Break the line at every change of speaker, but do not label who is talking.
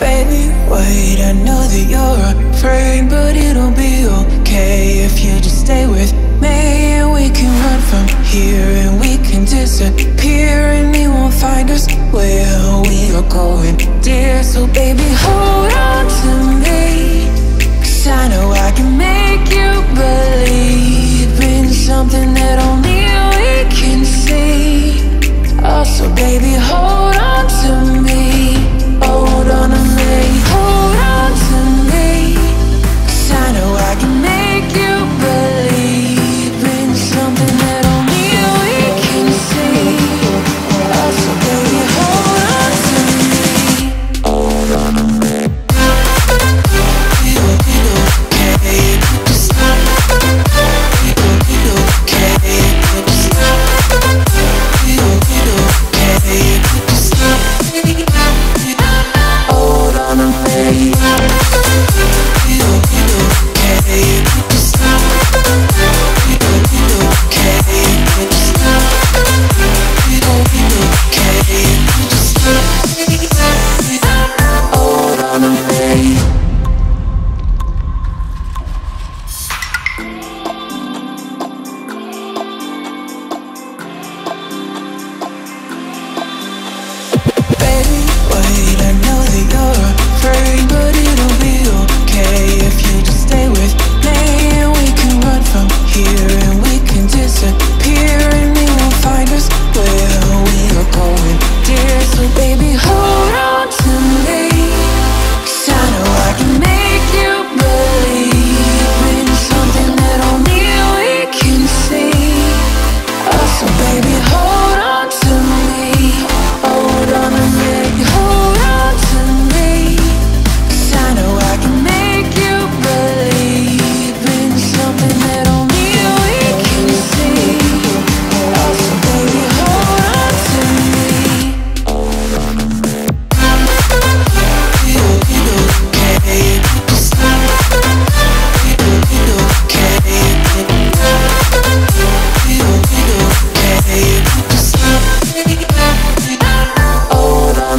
Baby, wait, I know that you're afraid But it'll be okay if you just stay with me. And we can run from here and we can disappear And he won't find us where we are going. Dear, so baby, hold